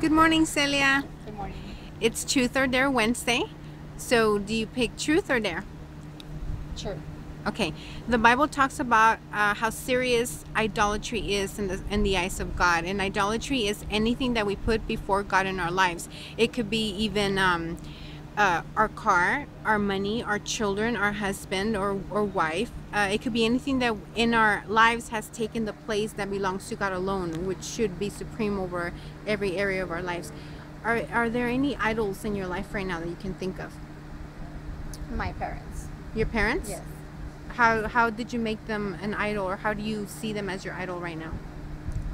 Good morning, Celia. Good morning. It's Truth or Dare Wednesday. So, do you pick truth or dare? Sure. Okay. The Bible talks about uh, how serious idolatry is in the in the eyes of God, and idolatry is anything that we put before God in our lives. It could be even um, uh, our car, our money, our children, our husband or, or wife. Uh, it could be anything that in our lives has taken the place that belongs to God alone, which should be supreme over every area of our lives. Are, are there any idols in your life right now that you can think of? My parents. Your parents? Yes. How, how did you make them an idol, or how do you see them as your idol right now?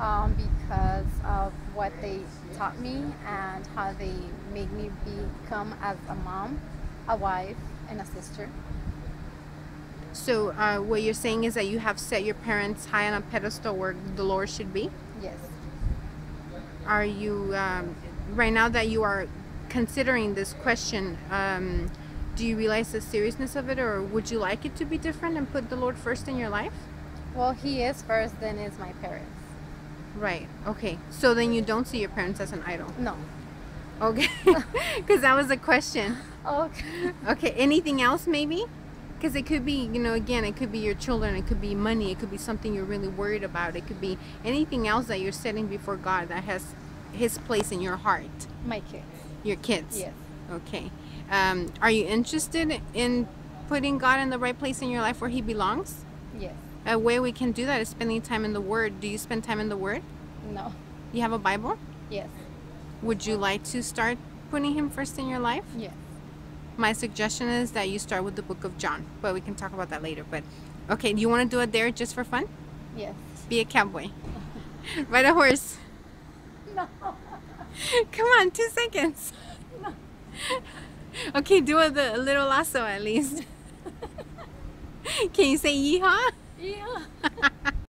Um, because of what they taught me and how they made me become as a mom, a wife, and a sister. So, uh, what you're saying is that you have set your parents high on a pedestal where the Lord should be? Yes. Are you, um, right now that you are considering this question, um, do you realize the seriousness of it, or would you like it to be different and put the Lord first in your life? Well, he is first, then is my parents. Right. Okay. So then you don't see your parents as an idol. No. Okay. Because that was a question. Okay. Okay. Anything else, maybe? Because it could be, you know, again, it could be your children, it could be money, it could be something you're really worried about, it could be anything else that you're setting before God that has His place in your heart. My kids. Your kids. Yes. Okay. Um, are you interested in putting God in the right place in your life where He belongs? Yes. A way we can do that is spending time in the Word. Do you spend time in the Word? No. You have a Bible? Yes. Would you like to start putting Him first in your life? Yes. My suggestion is that you start with the book of John, but we can talk about that later. But okay, do you want to do it there just for fun? Yes. Be a cowboy. Ride a horse. No. Come on, two seconds. No. Okay, do a, the, little lasso at least. Can you say yeehaw? Yeah.